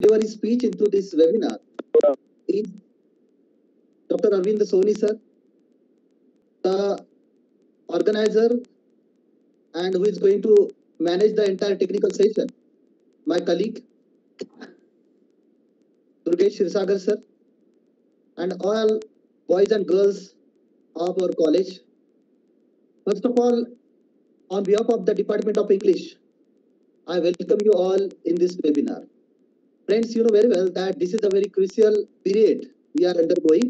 deliver his speech into this webinar is Dr. Arvind Soni, sir, the organizer and who is going to manage the entire technical session. My colleague, Durgesh Shirsagar, sir, and all boys and girls of our college. First of all, on behalf of the Department of English, I welcome you all in this webinar. Friends, you know very well that this is a very crucial period we are undergoing.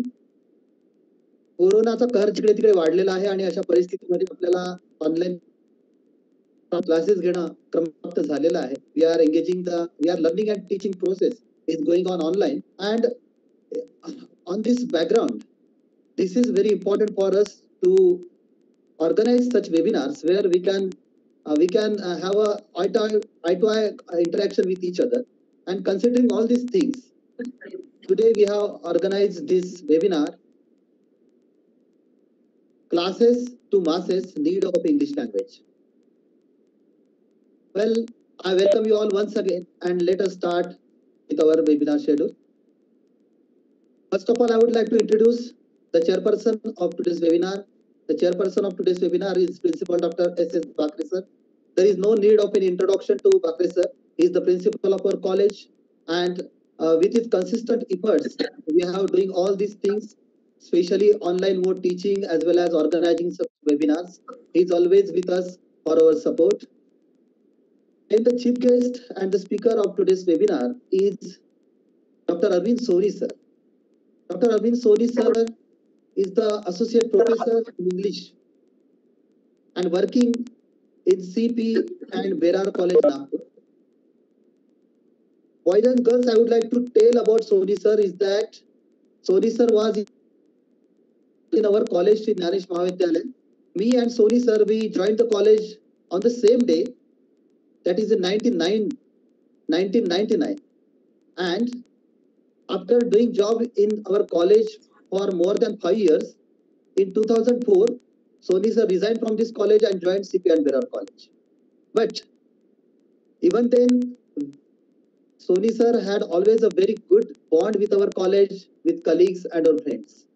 कोरोनाचा कहर जिकडे तिकडे वाढलेला आहे आणि अशा परिस्थितीमध्ये आपल्याला ऑनलाईन क्लासेस घेणं क्रमप्राप्त झालेलं आहे we are engaging the we are learning and teaching process is going on online and on this background this is very important for us to organize such webinars where we can uh, we can uh, have a eye to eye, eye to eye interaction with each other and considering all these things today we have organized this webinar classes to masses need of english language well i welcome you all once again and let us start with our webinar schedule first of all i would like to introduce the chairperson of today's webinar. The chairperson of today's webinar is Principal Dr. S.S. Bakre sir. There is no need of an introduction to Bakre sir. Is the principal of our college and uh, with his consistent efforts, we have doing all these things, especially online mode teaching as well as organizing such webinars. He is always with us for our support. And the chief guest and the speaker of today's webinar is Dr. Arvind Sori sir. Dr. Arvind Sori sir is the associate professor in English and working in CP and Berar College Nagpur. Boys and girls, I would like to tell about Soni sir is that Soni sir was in our college in Nanish Mahavidyalaya. Me and Soni sir, we joined the college on the same day, that is in 99, 1999. And after doing job in our college for more than five years. In 2004, Soni sir resigned from this college and joined CP and College. But even then, Soni sir had always a very good bond with our college, with colleagues and our friends.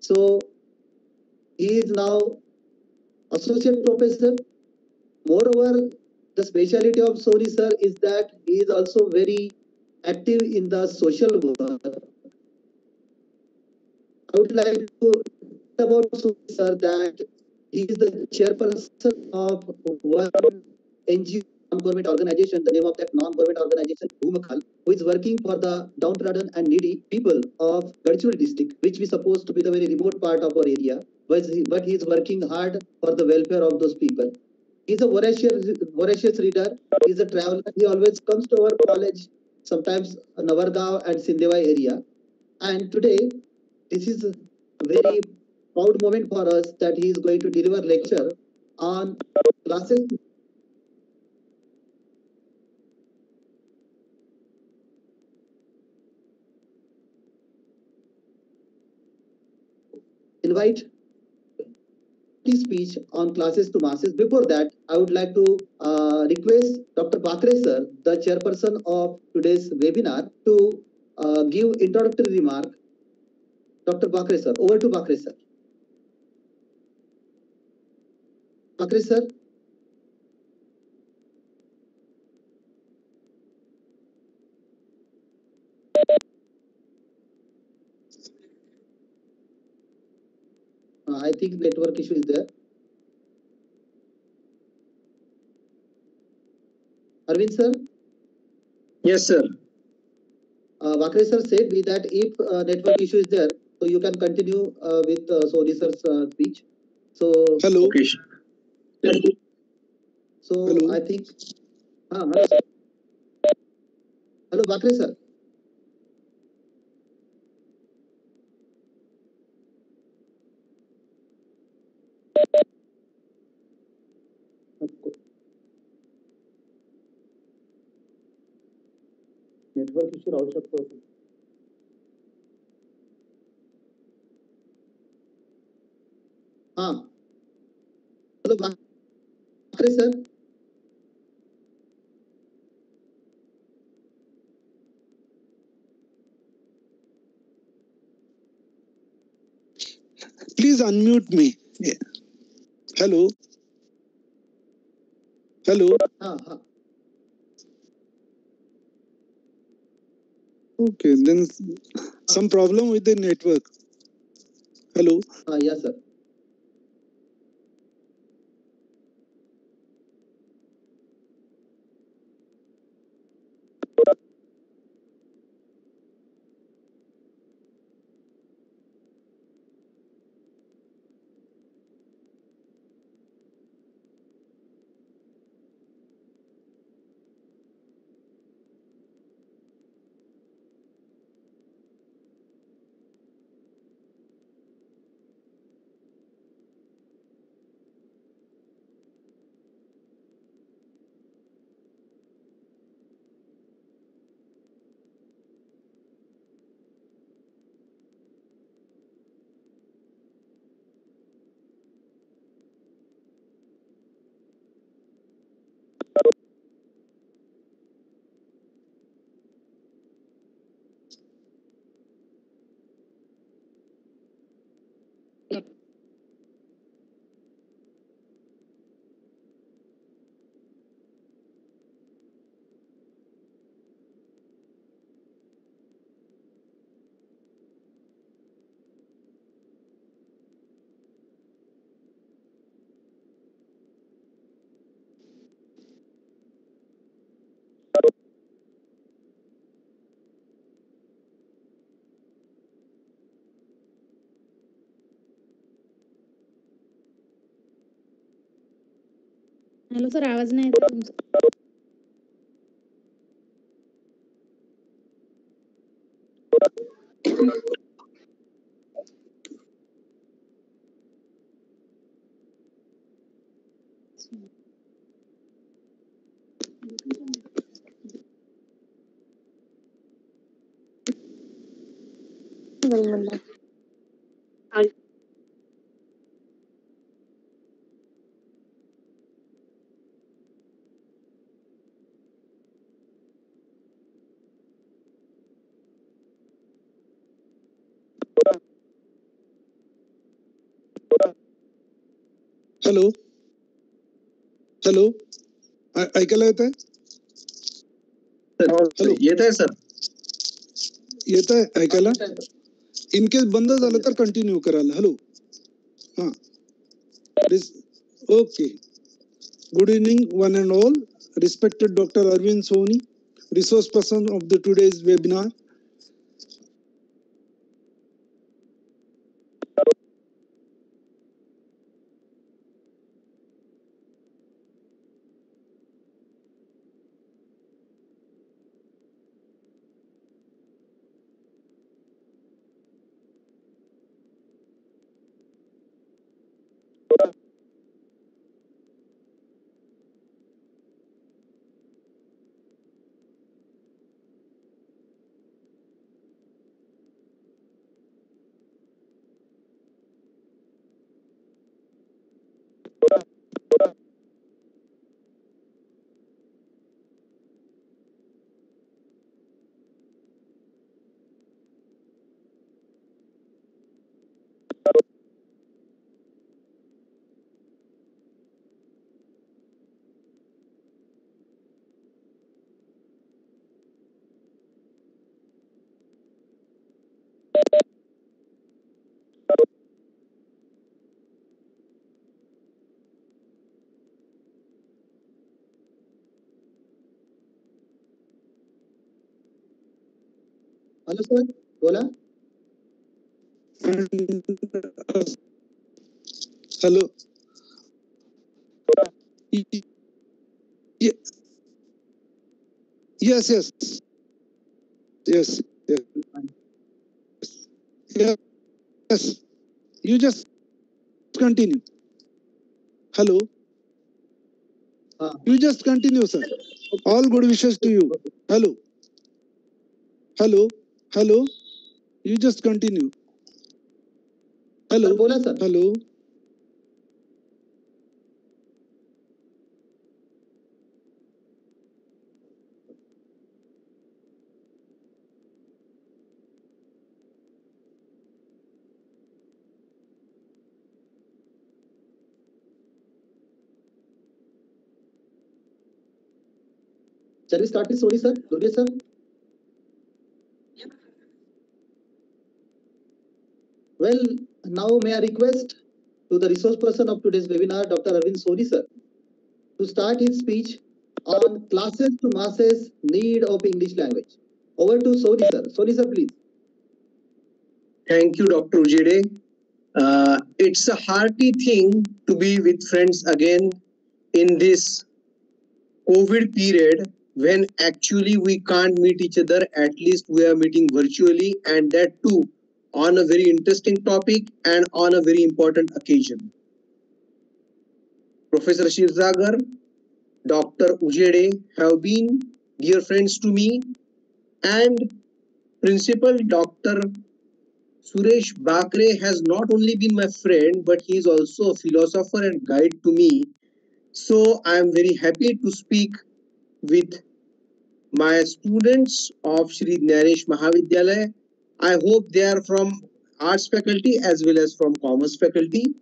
So he is now associate professor. Moreover, the speciality of Soni sir is that he is also very active in the social work I would like to about Soni sir that he is the chairperson of one NGO non-government organization. The name of that non-government organization, Bhumakal, who is working for the downtrodden and needy people of Gadchul district, which we suppose to be the very remote part of our area. But he, but he is working hard for the welfare of those people. He's a voracious, voracious reader. He's a traveler. He always comes to our college, sometimes Navargaon and Sindewai area. And today this is a very proud moment for us that he is going to deliver lecture on classes invite his speech on classes to masses. Before that, I would like to uh, request Dr. Bakre sir, the chairperson of today's webinar, to uh, give introductory remark Dr. Bakre sir. Over to Bakre sir. Sir. Uh, I think network issue is there. Arvind sir, Yes, sir. uh, Bakre sir said me that if uh, network issue is there, so you can continue uh, with uh, Soni sir's uh, speech. So, Hello. Okay. so Hello. I think. Ah, hello, sir. hello, Bakre sir. network issue राहू शकतो हा hello please unmute me. Yeah. Hello. Hello. Uh -huh. Okay, then some problem with the network. Hello. Uh, yes, sir. Hello sir आवाज नाही येत तुमचा Hello. Hello. ऐ- ऐकायला येत आहे. येत आहे सर. येत आहे ऐकायला इन केस बंद झालं तर कंटिन्यू कराल हॅलो हा. Okay good evening one and all respected doctor Arvind Soni resource person of the today's webinar hello sir बोला hello yes yes yes yes yes yes you just continue hello हा you just continue sir all good wishes to you hello hello hello you just continue hello बोला sir hello चलिए start sorry sir Durge sir Well, now may I request to the resource person of today's webinar, Dr. Arvind Soni sir, to start his speech on classes to masses need of English language. Over to Soni sir. Soni sir, please. Thank you, Dr. Ujide. Uh, it's a hearty thing to be with friends again in this COVID period when actually we can't meet each other. At least we are meeting virtually, and that too on a very interesting topic and on a very important occasion. Professor Shirzagar, Dr. Ujede have been dear friends to me, and Principal Dr. Suresh Bakre has not only been my friend, but he is also a philosopher and guide to me. So I am very happy to speak with my students of Shri Jnanish Mahavidyalaya. I hope they are from arts faculty as well as from commerce faculty.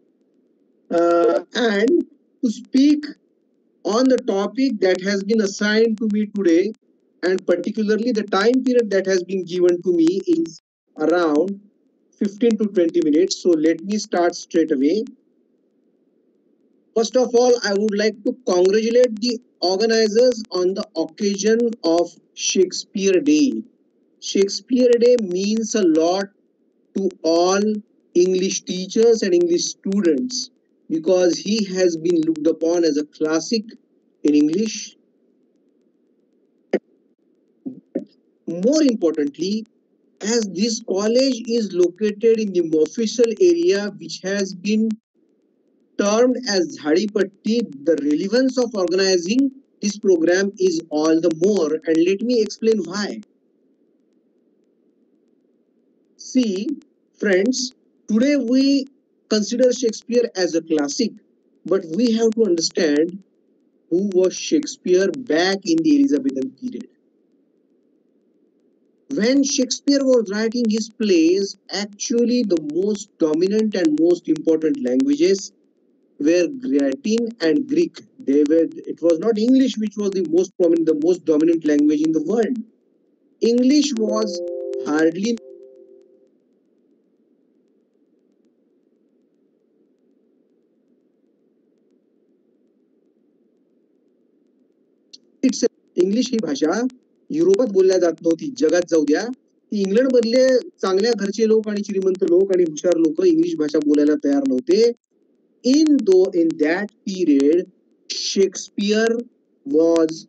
Uh, and to speak on the topic that has been assigned to me today, and particularly the time period that has been given to me is around 15 to 20 minutes. So let me start straight away. First of all, I would like to congratulate the organizers on the occasion of Shakespeare Day. Shakespeare Day means a lot to all English teachers and English students because he has been looked upon as a classic in English. More importantly, as this college is located in the Mofussil area which has been termed as Jharipatti, the relevance of organizing this program is all the more and let me explain why. See, friends, today we consider Shakespeare as a classic, but we have to understand who was Shakespeare back in the Elizabethan period when Shakespeare was writing his plays, actually the most dominant and most important languages were Latin and Greek. They were it was not English which was the most prominent, the most dominant language in the world. English was hardly English ही भाषा युरोपात बोलल्या जात नव्हती. जगात जाऊ द्या. ती England मधले चांगल्या घरचे लोक आणि श्रीमंत लोक आणि हुशार लोक इंग्लिश भाषा बोलायला तयार नव्हते. In though in that period Shakespeare was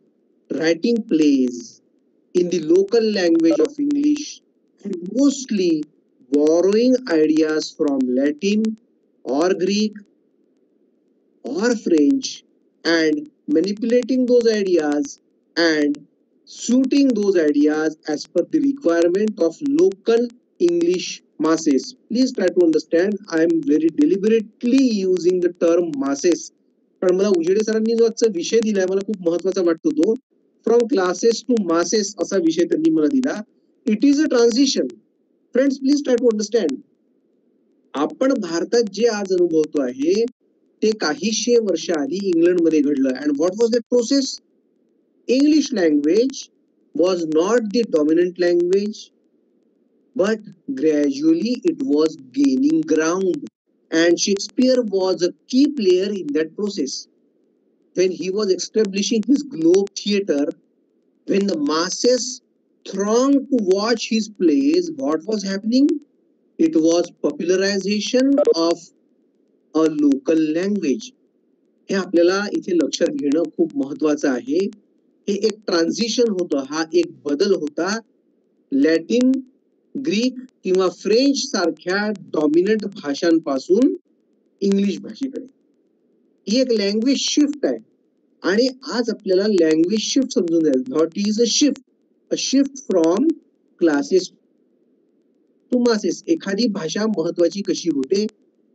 writing plays in the local language of English mostly mostly borrowing ideas from Latin or Greek or French and manipulating those ideas and suiting those ideas as per the requirement of local English masses. Please try to understand. I am very deliberately using the term masses. पण मला उजेडे सरांनी जो आजचा विषय दिलाय मला खूप महत्त्वाचा वाटतो तो फ्रॉम क्लासेस टू मासेस असा विषय त्यांनी मला दिला it is a transition friends please try to understand आपण भारतात जे आज अनुभवतो आहे ते काहीशे वर्ष आधी इंग्लंडमध्ये घडलं and what was the process English language was not the dominant language, but gradually it was gaining ground. And Shakespeare was a key player in that process. When he was establishing his Globe Theatre, when the masses thronged to watch his plays, what was happening? It was popularization of a local language. हे आपल्याला इथे लक्षात घेणं खूप महत्वाचं आहे हे एक ट्रान्झिशन होतं. हा एक बदल होता. लॅटिन ग्रीक किंवा फ्रेंच सारख्या डॉमिनंट भाषांपासून इंग्लिश भाषेकडे. ही एक लँग्वेज शिफ्ट आहे. आणि आज आपल्याला लँग्वेज शिफ्ट समजून जाईल. What is a shift a shift from classes to masses एखादी भाषा महत्वाची कशी होते?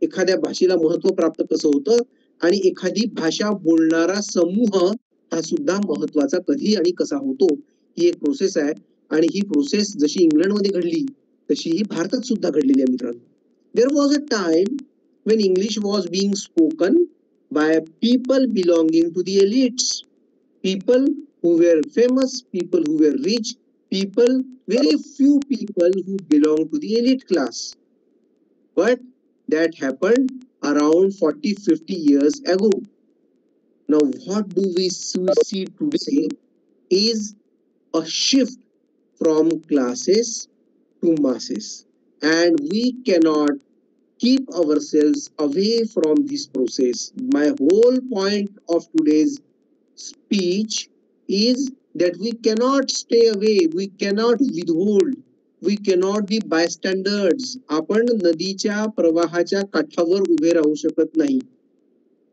एखाद्या भाषेला महत्त्व प्राप्त कसं होतं? आणि एखादी भाषा बोलणारा समूह हा सुद्धा महत्त्वाचा कधी आणि कसा होतो ही एक प्रोसेस आहे. आणि ही प्रोसेस जशी इंग्लंडमध्ये घडली तशी ही भारतात सुद्धा घडलेली आहे मित्रांनो. There was a time when English was being spoken by people belonging to the elites people who were famous people who were rich people very few people who belong to the elite class but that happen around forty fifty years ago Now, what do we see see today is a shift from classes to masses. And we cannot keep ourselves away from this process. My whole point of today's speech is that we cannot stay away, we cannot withhold, we cannot be bystanders. आपण नदीच्या प्रवाहाच्या काठावर उभे राहू शकत नाही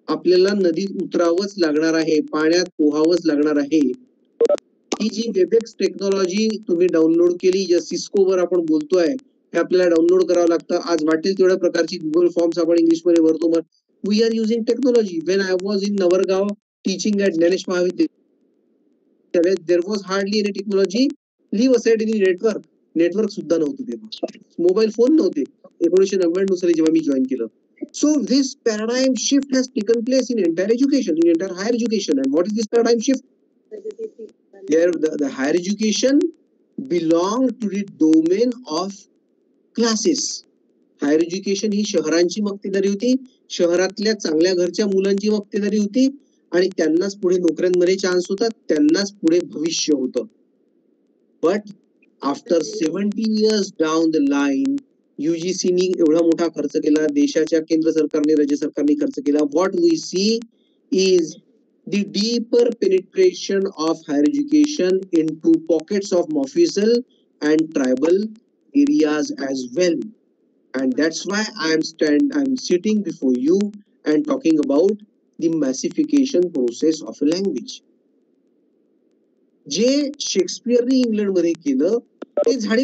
आपल्याला नदीत उतरावंच लागणार आहे पाण्यात पोहावंच लागणार आहे. ही जी वेबेक्स टेक्नॉलॉजी तुम्ही डाउनलोड केली ज्या सिस्को वर आपण बोलतोय हे आपल्याला डाउनलोड करावं लागतं. आज वाटेल तेवढ्या प्रकारची गुगल फॉर्म्स आपण इंग्लिशमध्ये भरतो. मग we are using technology when I was in Navargaon teaching at Dnyanesh Mahavidyalaya there was hardly any technology leave aside in network network सुद्धा नव्हतं तेव्हा. मोबाईल फोन नव्हते. एकोणीशे नव्याण्णव साली जेव्हा मी जॉईन केलं. so this paradigm shift has taken place in entire education in entire higher education and what is this paradigm shift there the, the higher education belong to the domain of classes higher education ही शहरांची मक्तेदारी होती शहरातल्या चांगल्या घरच्या मुलांची मक्तेदारी होती आणि त्यांनाच पुढे नोकऱ्यांमध्ये चान्स होता त्यांनाच पुढे भविष्य होतं but after seventy years down the line युजीसीनी एवढा मोठा खर्च केला देशाच्या केंद्र सरकारने राज्य सरकारने खर्च केला what we see is the deeper penetration of higher education into pockets of Mofussil and tribal areas as well. And that's why I'm stand I'm sitting before you and talking about the massification process of a language. जे शेक्सपिअरनी इंग्लंडमध्ये केलं ते झाडे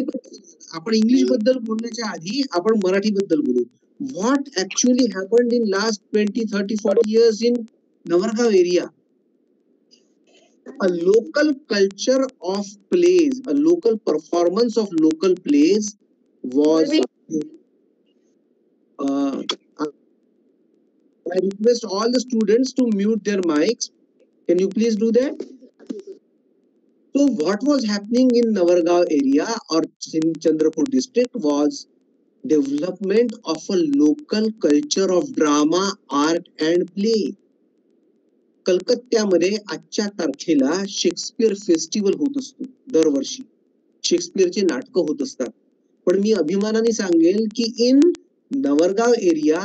आपण इंग्लिशबद्दल बोलण्याच्या आधी आपण मराठी बद्दल बोलू. What actually happen in last twenty thirty forty years in Navargaon area a local culture of plays a local performance of local plays was I request all the student to mute their mics can you please do that So what was happening in Navargaon area or in Chandrapur district was development of a local culture of drama, art and play. कलकत्त्यामध्ये आजच्या तारखेला Shakespeare festival होत असतो दरवर्षी शेक्सपियरचे नाटकं होत असतात पण मी अभिमानाने सांगेल की in Navargaon area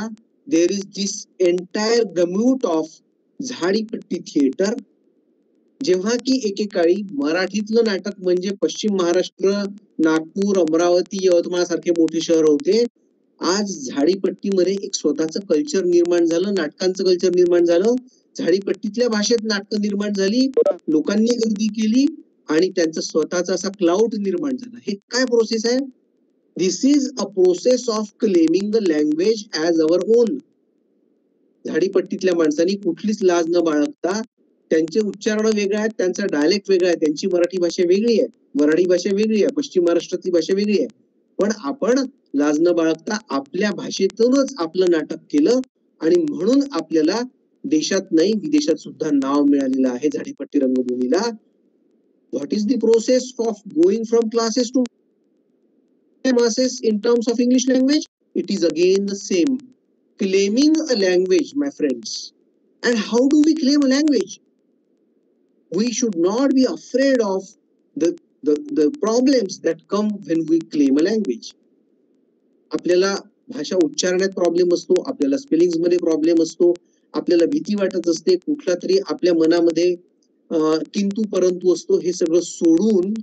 there is this entire gamut of Zadipatti theatre जेव्हा की एकेकाळी मराठीतलं नाटक म्हणजे पश्चिम महाराष्ट्र नागपूर अमरावती यवतमाळ सारखे मोठे शहर होते. आज झाडीपट्टीमध्ये एक स्वतःचं कल्चर निर्माण झालं नाटकांचं कल्चर निर्माण झालं. झाडीपट्टीतल्या भाषेत नाटकं निर्माण झाली लोकांनी गर्दी केली आणि त्यांचा स्वतःचा असा क्लाउड निर्माण झाला. हे काय प्रोसेस आहे? This is a process of claiming the language as our own झाडीपट्टीतल्या माणसांनी कुठलीच लाज न बाळगता त्यांचे उच्चारण वेगळे आहेत त्यांचा डायलेक्ट वेगळा आहे त्यांची मराठी भाषा वेगळी आहे वराडी भाषा वेगळी आहे पश्चिम महाराष्ट्रातली भाषा वेगळी आहे पण आपण लाज न बाळगता आपल्या भाषेतूनच आपलं नाटक केलं आणि म्हणून आपल्याला देशात नाही विदेशात सुद्धा नाव मिळालेलं आहे झाडीपट्टी रंगभूमीला what is the process of going from classes to masses in terms of English language? It is again the same. Claiming a language, my friends. And how do we claim a language? We should not be afraid of the, the, the problems that come when we claim a language. आपल्याला भाषा उच्चारण्यात problem असतो आपल्याला spelling मध्ये problem असतो आपल्याला भीती वाटत असते कुठला तरी आपल्या मनामध्ये अं, किंतु परंतु असतो हे सगळं सोडून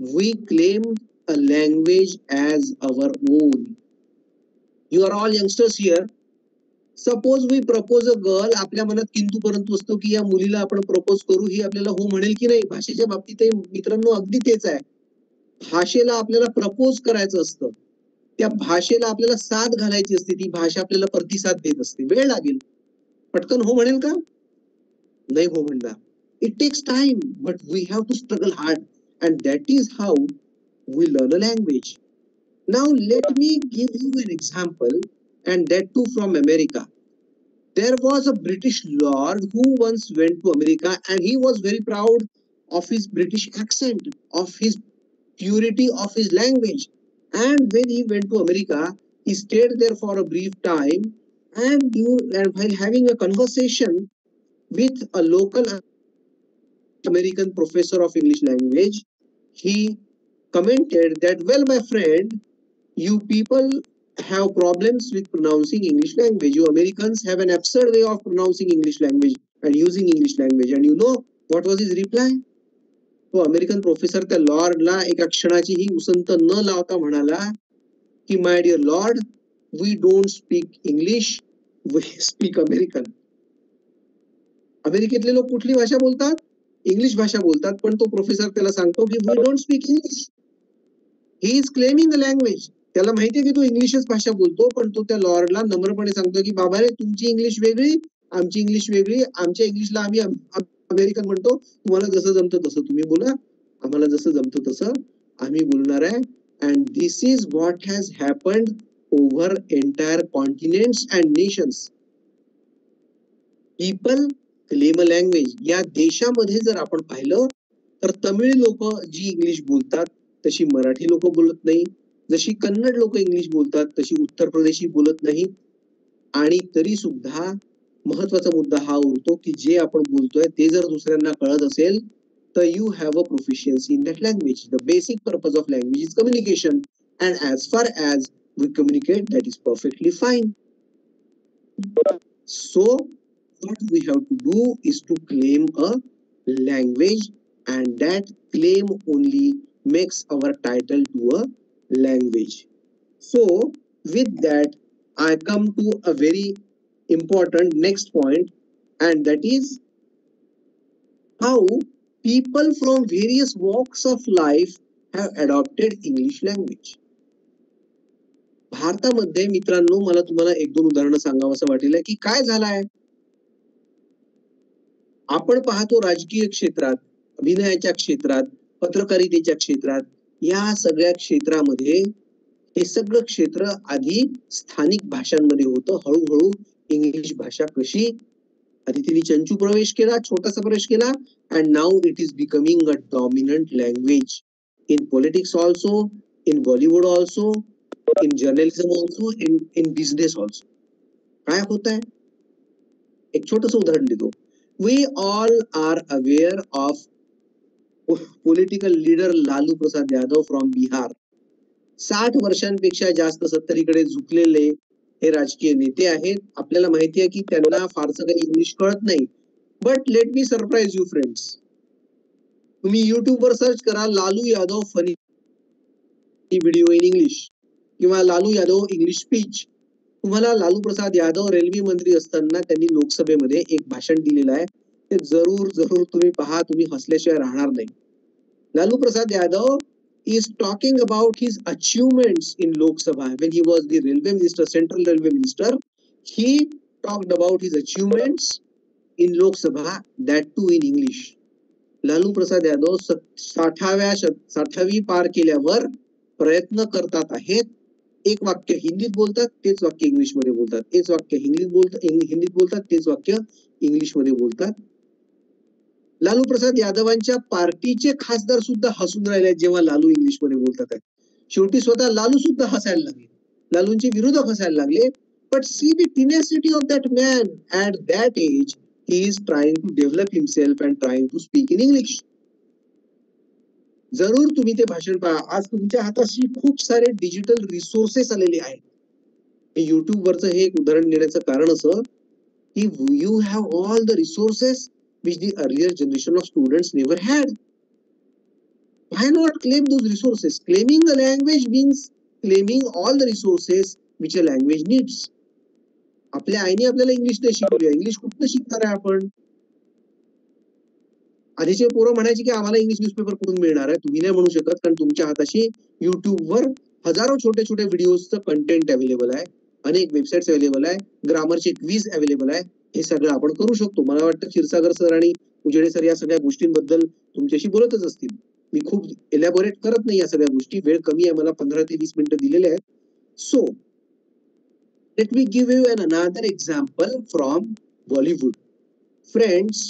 we claim a language as our own. You are all youngsters here. Suppose we propose a girl आपल्या मनात किंतू परंतु असतो की या मुलीला आपण प्रपोज करू ही आपल्याला हो म्हणेल की नाही? भाषेच्या बाबतीतही मित्रांनो अगदी तेच आहे. भाषेला आपल्याला प्रपोज करायचं असतं. त्या भाषेला आपल्याला साथ घालायची असते ती भाषा आपल्याला प्रतिसाद देत असते. वेळ लागेल. पटकन हो म्हणेल का? नाही हो म्हणणार it takes time but we have to struggle hard and that is how we learn a language now let me give you an example and that too from America There was a British lord who once went to America and he was very proud of his British accent, of his purity of his language. And when he went to America, he stayed there for a brief time and you and while having a conversation with a local American professor of English language, he commented that, well, my friend, you people have problems with pronouncing English language. You Americans have an absurd way of pronouncing English language and using English language. And you know what was his reply? तो American professor त्या लॉर्डला एका क्षणाची ही उसंत न लावता म्हणाला की my dear lord we don't speak English we speak American अमेरिकेतले लोक कुठली भाषा बोलतात इंग्लिश भाषा बोलतात पण तो प्रोफेसर त्याला सांगतो की we don't speak English he is claiming the language त्याला माहितीये की तो इंग्लिशच भाषा बोलतो पण तो त्या लॉर्डला नम्रपणे सांगतो की बाबा रे तुमची इंग्लिश वेगळी आमची इंग्लिश वेगळी आमच्या इंग्लिशला आम्ही अमेरिकन म्हणतो तुम्हाला जसं जमतं तसं तुम्ही बोला आम्हाला जसं जमतं तसं आम्ही बोलणार आहे. And this is what has happened over entire continents and nations people claim a language या देशामध्ये जर आपण पाहिलं तर तमिळ लोक जी इंग्लिश बोलतात तशी मराठी लोक बोलत नाही. जशी कन्नड लोक इंग्लिश बोलतात तशी उत्तर प्रदेशी बोलत नाहीत. आणि तरी सुद्धा महत्त्वाचा मुद्दा हा उरतो की जे आपण बोलतोय ते जर दुसऱ्यांना कळत असेल तर you have a proficiency in that language the basic purpose of language is communication and as far as we communicate that is perfectly fine so what we have to do is to claim a language and that claim only makes our title to a language so with that i come to a very important next point and that is how people from various walks of life have adopted english language भारतामध्ये मित्रांनो मला तुम्हाला एक दोन उदाहरणं सांगावं असं वाटेल की काय झालंय आपण पाहतो राजकीय क्षेत्रात अभिनयाच्या क्षेत्रात पत्रकारितेच्या क्षेत्रात या सगळ्या क्षेत्रामध्ये हे सगळं क्षेत्र आधी स्थानिक भाषांमध्ये होतं. हळूहळू इंग्लिश भाषा कशी आधी तिने चंचू प्रवेश केला छोटासा प्रवेश केला and now it is becoming a dominant language in politics also in Bollywood also in journalism also in in business also काय होत आहे एक छोटस उदाहरण देतो. We all are aware of political leader Lalu Prasad Yadav from Bihar. साठ वर्षांपेक्षा जास्त सत्तरीकडे झुकलेले हे राजकीय नेते आहेत. आपल्याला माहिती आहे की त्यांना फारसं काही इंग्लिश कळत नाही. But let me surprise you friends तुम्ही युट्यूबवर सर्च करा Lalu Yadav funny video in English किंवा लालू यादव इंग्लिश स्पीच तुम्हाला लालू प्रसाद यादव रेल्वे मंत्री असताना त्यांनी लोकसभेमध्ये एक भाषण दिलेलं आहे. ते जरूर जरूर तुम्ही पहा तुम्ही हसल्याशिवाय राहणार नाही. Lalu Prasad Yadav is talking about his achievements in Lok Sabha. When he was the railway minister, central railway minister, he talked about his achievements in Lok Sabha, that too in English. Lalu Prasad Yadav साठाव्या साठावी पार केल्यावर प्रयत्न करतात आहेत एक वाक्य हिंदीत बोलतात तेच वाक्य इंग्लिशमध्ये बोलतात तेच वाक्य हिंदीत बोलतात हिंदीत बोलतात तेच वाक्य इंग्लिशमध्ये बोलतात लालू प्रसाद यादवांच्या पार्टीचे खासदार सुद्धा हसून राहिले जेव्हा लालू इंग्लिशमध्ये बोलतात शेवटी स्वतः लालू सुद्धा हसायला लागले. लालूंचे विरोधक हसायला लागले. But see the tenacity of that man at that age he is trying to develop himself and trying to speak in English जरूर तुम्ही ते भाषण पहा. आज तुमच्या हाताशी खूप सारे डिजिटल रिसोर्सेस आलेले आहेत. हे युट्यूब हे एक उदाहरण देण्याचं कारण असं की you have all the resources which the earlier generation of students never had. Why not claim those resources? Claiming a language means claiming all the resources which a language needs. आपल्या आईने आपल्याला इंग्लिश नाही शिकवली English कुठनं शिकणार आहे आपण आधीचे पोरं म्हणायचे की आम्हाला इंग्लिश न्यूजपेपर कुठून मिळणार आहे तुम्ही नाही म्हणू शकत कारण तुमच्या हाताशी युट्यूबवर हजारो छोटे छोटे व्हिडिओजचं कंटेंट अवेलेबल आहे अनेक वेबसाईट्स अवेलेबल आहे ग्रामरचे क्वीज अवेलेबल आहे हे सगळं आपण करू शकतो. मला वाटतं क्षीरसागर सर आणि उजेडे सर या सगळ्या गोष्टींबद्दल तुमच्याशी बोलतच असतील. मी खूप एलॅबोरेट करत नाही या सगळ्या गोष्टी. वेळ कमी आहे मला पंधरा ते वीस मिनिटं दिलेले आहेत. So let me give you an another example from Bollywood friends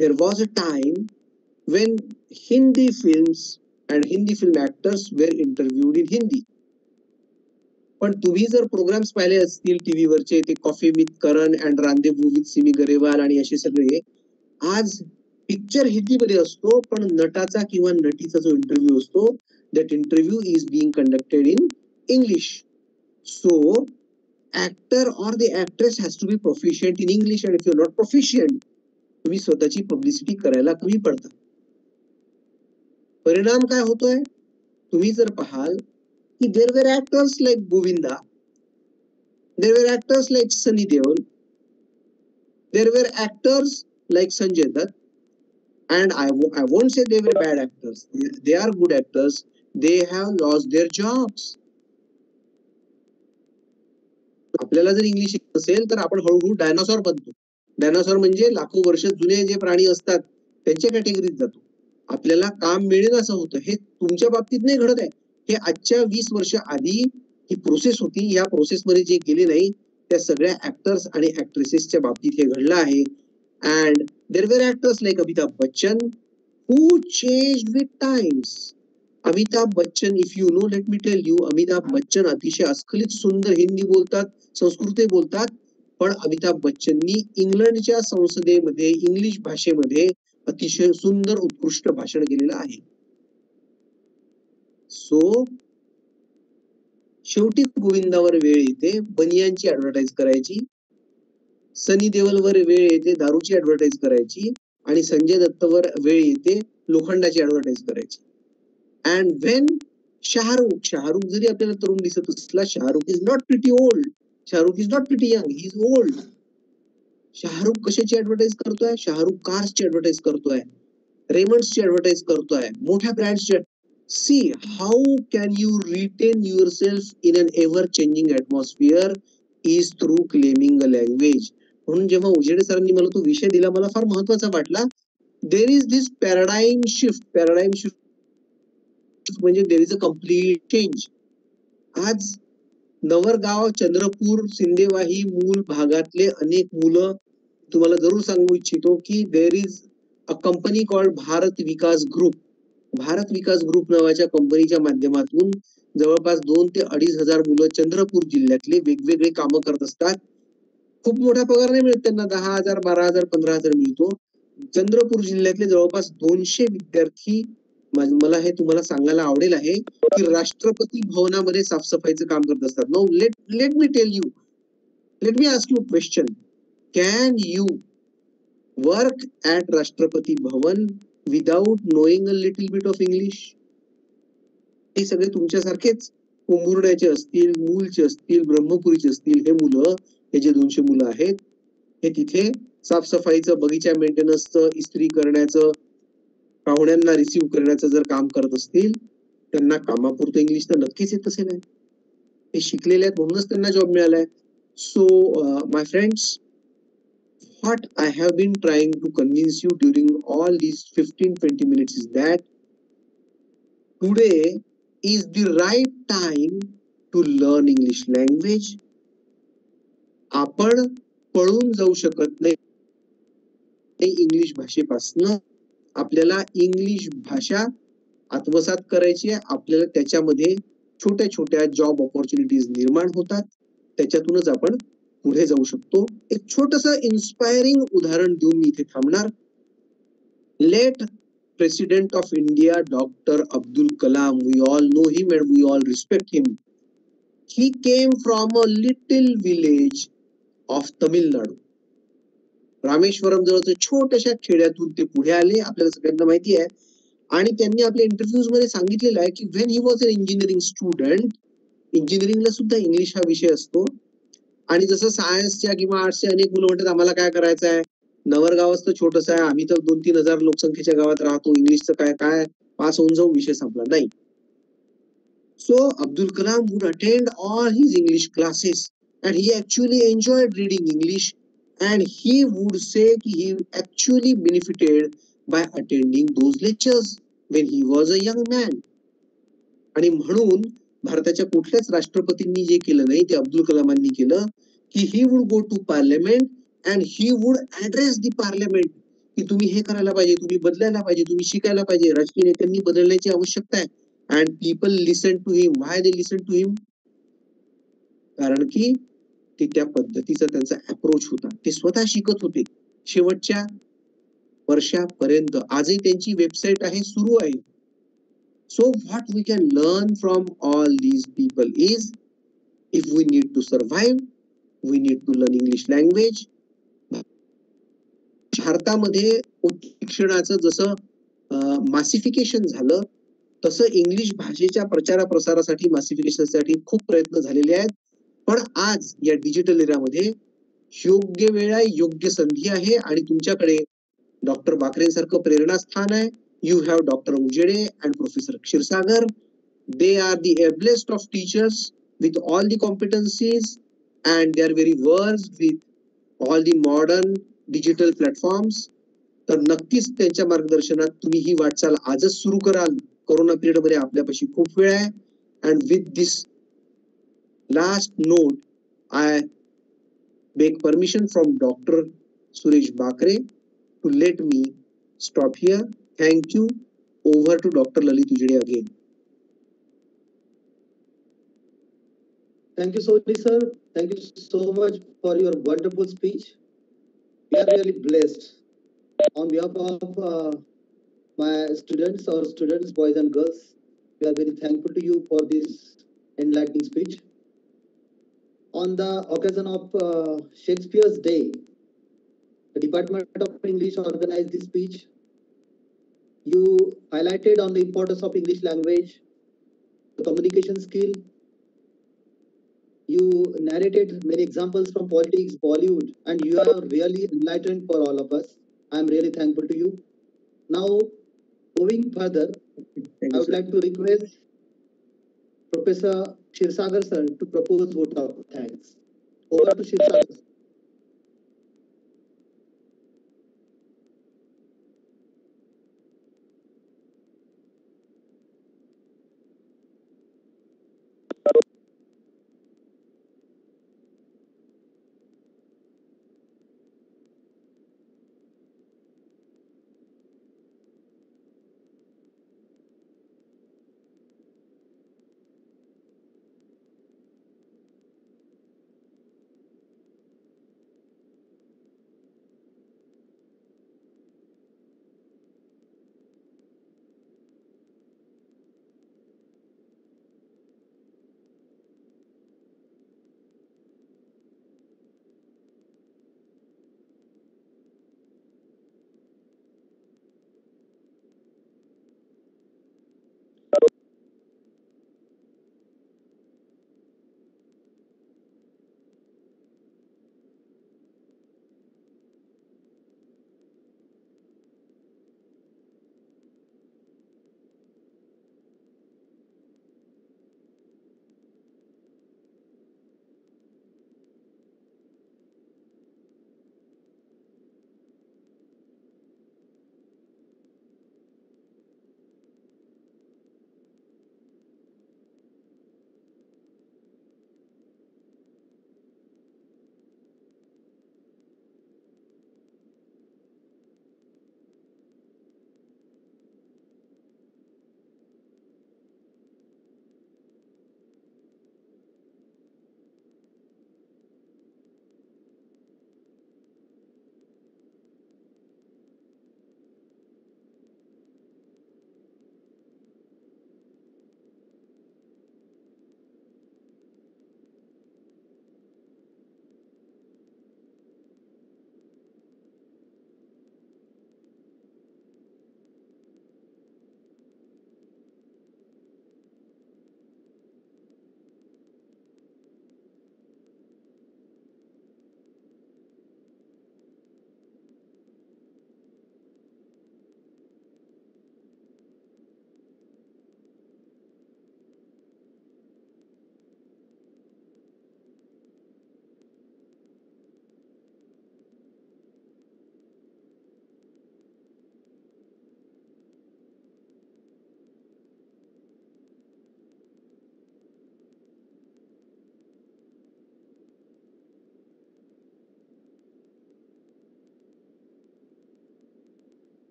there was a time when Hindi films and Hindi film actors were interviewed in Hindi. पण तुम्ही जर प्रोग्राम्स पाहिले असतील टीव्हीवरचे ते coffee with Karan and rendezvous with Simi Garewal आणि असे सगळे आज पिक्चर हिंदीमध्ये असतो पण नटाचा किंवा नटीचा जो इंटरव्ह्यू असतो that interview is being conducted in English so actor or the actress has to be proficient in English and if you not proficient तुम्ही स्वतःची पब्लिसिटी करायला कमी पडता. परिणाम काय होतोय? तुम्ही जर पाहाल की there were actors like Govinda there were actors like Sunny Deol there were actors like Sanjay Dutt and I, I I won't say they were bad actors. They, they are good actors. They have lost their jobs. आपल्याला जर English असेल तर आपण हळूहळू dinosaur बनतो dinosaur म्हणजे लाखो वर्ष जुने जे प्राणी असतात त्यांच्या कॅटेगरीत जातो आपल्याला काम मिळेल असं होतं हे तुमच्या बाबतीत नाही घडत आहे हे आजच्या वीस वर्ष आधी ही प्रोसेस होती. या प्रोसेस मध्ये जे गेले नाही त्या सगळ्या ऍक्टर्स आणि ऍक्ट्रेसेसच्या बाबतीत हे घडलं आहे. And there were actors like Amitabh Bachchan who change with times Amitabh Bachchan if you know let me tell you Amitabh Bachchan अतिशय अस्खलित सुंदर हिंदी बोलतात संस्कृतही बोलतात. पण अमिताभ बच्चननी इंग्लंडच्या संसदेमध्ये इंग्लिश भाषेमध्ये अतिशय सुंदर उत्कृष्ट भाषण केलेलं आहे. सो शेवटी गोविंदावर वेळ येते. बनियांची ऍडव्हर्टाईज करायची. सनी देवलवर वेळ येते. दारूची ऍडव्हर्टाईज करायची. आणि संजय दत्तवर वेळ येते. लोखंडाची ऍडव्हर्टाईज करायची. अँड व्हेन शाहरुख शाहरुख जरी आपल्याला तरुण दिसत असला Shahrukh is not pretty old Shahrukh is not pretty young he is old Shahrukh कशाची ऍडव्हर्टाईज करतोय? शाहरुख कार्सची ऍडव्हर्टाईज करतोय. रेमंड्सची ऍडव्हर्टाईज करतोय. मोठ्या ब्रँडची see how can you retain yourself in in ever-changing changing is is through claiming language. Language म्हणून जेव्हा उजेडे सरांनी मला तो विषय दिला मला फार महत्त्वाचा वाटला. There is this paradigm shift paradigm shift म्हणजे there is a complete change आज नवरगाव चंद्रपूर सिंदेवाही मूल भागातले अनेक मुलं तुम्हाला जरूर सांगू इच्छितो की there is a company called Bharat Vikas Group Bharat Vikas Group नावाच्या कंपनीच्या माध्यमातून जवळपास दोन ते अडीच हजार मुलं चंद्रपूर जिल्ह्यातले वेगवेगळे कामं करत असतात. खूप मोठा पगार नाही मिळत त्यांना. दहा हजार बारा हजार पंधरा हजार मिळतो. चंद्रपूर जिल्ह्यातले जवळपास दोनशे विद्यार्थी मला हे तुम्हाला सांगायला आवडेल आहे की राष्ट्रपती भवनामध्ये साफसफाईचं काम करत असतात. No let let me tell you let me ask you question can you work at Rashtrapati Bhavan without knowing a little bit of English हे सगळे तुमच्यासारखेच कुंभुर्ड्याचे असतील मूलचे असतील ब्रह्मपुरीचे असतील हे मुलं हे जे दोनशे मुलं आहेत हे तिथे साफसफाईचं बगीचा मेंटेनन्सचं इस्त्री करण्याचं पाहुण्यांना रिसीव्ह करण्याचं जर काम करत असतील त्यांना कामापुरतं इंग्लिश तर नक्कीच येत असेल. हे शिकलेले आहेत म्हणूनच त्यांना जॉब मिळालाय. So my friends what I have been trying to convince you during all these 15 20 minutes is that today is the right time to learn English language. आपण पळून जाऊ शकत नाही इंग्लिश भाषेपासनं आपल्याला इंग्लिश भाषा आत्मसात करायची आहे आपल्याला त्याच्यामध्ये छोट्या छोट्या जॉब ऑपॉर्च्युनिटीज निर्माण होतात त्याच्यातूनच आपण पुढे जाऊ शकतो. एक छोटस इन्स्पायरिंग उदाहरण देऊन मी इथे थांबणार. Let president of India doctor Abdul Kalam we all know him and we all respect him he came from a little village of Tamil Nadu Rameswaram जवळच्या छोट्याशा खेड्यातून ते पुढे आले. आपल्याला सगळ्यांना माहिती आहे. आणि त्यांनी आपल्या इंटरव्ह्यूजमध्ये सांगितलेलं आहे की when he was an engineering student इंजिनिअरिंगला सुद्धा इंग्लिश हा विषय असतो. आणि जसं सायन्सच्या किंवा आर्ट्सच्या अनेक मुलं म्हणतात आम्हाला काय करायचं आहे नवरगावच तर छोटस आहे. आम्ही तर दोन तीन हजार लोकसंख्येच्या गावात राहतो. इंग्लिशचं काय काय? पास होऊन जाऊ विषय संपला. नाही. So Abdul Kalam would attend all his English classes and he actually enjoyed reading English and he would say की he actually benefited by attending those lectures when he was a young man आणि म्हणून भारताच्या कुठल्याच राष्ट्रपतींनी जे केलं नाही ते अब्दुल कलामांनी केलं की he would go to parliament and he would address the parliament की तुम्ही हे करायला पाहिजे तुम्ही बदलायला पाहिजे तुम्ही शिकायला पाहिजे. राजकीय नेत्यांनी बदलण्याची आवश्यकता आहे. And people listen to him why they listen to him कारण की ते त्या पद्धतीचा त्यांचा अप्रोच होता. ते स्वतः शिकत होते. शेवटच्या वर्षापर्यंत आजही त्यांची वेबसाईट आहे सुरू आहे. So what we can learn from all these people is if we need to survive, we need to learn English language भारतामध्ये उच्च शिक्षणाचं जसं मासिफिकेशन झालं तसं इंग्लिश भाषेच्या प्रचारा प्रसारासाठी मासिफिकेशनसाठी खूप प्रयत्न झालेले आहेत. पण आज या डिजिटल एरियामध्ये योग्य वेळा आहे योग्य संधी आहे आणि तुमच्याकडे डॉक्टर बाकरेंसारखं प्रेरणास्थान आहे. you have doctor Ujede and professor Kshirsagar they are the ablest of teachers with all the competencies and they are very versed with all the modern digital platforms तर नक्कीच त्यांच्या मार्गदर्शनात तुम्ही ही वाटचाल आजच सुरू कराल कोरोना पिरियड मध्ये आपल्यापाशी खूप वेळ आहे and with this last note I beg permission from doctor Suresh Bakare to let me stop here Thank you. Over to Dr. Lalit Ujide again. Thank you so much, sir. Thank you so much for your wonderful speech. We are really blessed. On behalf of uh, my students, our students, boys and girls, we are very thankful to you for this enlightening speech. On the occasion of uh, Shakespeare's Day, the Department of English organized this speech you highlighted on the importance of English language, the communication skill, you narrated many examples from politics, Bollywood, and you are really enlightened for all of us. I am really thankful to you. Now, moving further, I would like to request Professor Shirsagar sir to propose vote of thanks. Over to Shirsagar.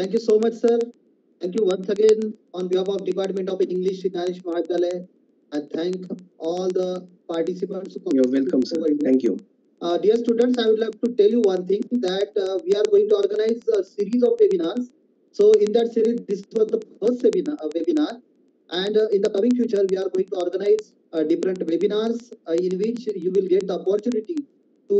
Thank you so much, sir. Thank you once again on behalf of Department of English, Narish Mahadhyalaya. I thank all the participants. who You're welcome, sir. Thank you. Uh, dear students, I would like to tell you one thing that uh, we are going to organize a series of webinars. So in that series, this was the first webinar, uh, webinar. And uh, in the coming future, we are going to organize uh, different webinars uh, in which you will get the opportunity to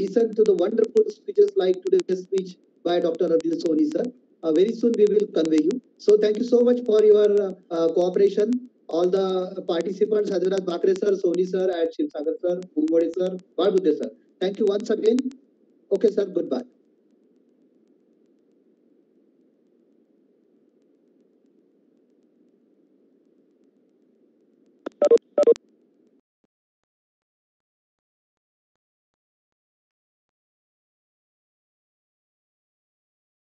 listen to the wonderful speeches like today's speech by Dr. Arvind Soni sir. Uh, very soon we will convey you. So thank you so much for your uh, uh, cooperation. All the participants, as Bakre sir, Soni sir, and Shivsagar sir, Mungode sir, Balbudde sir. Thank you once again. Okay, sir, goodbye.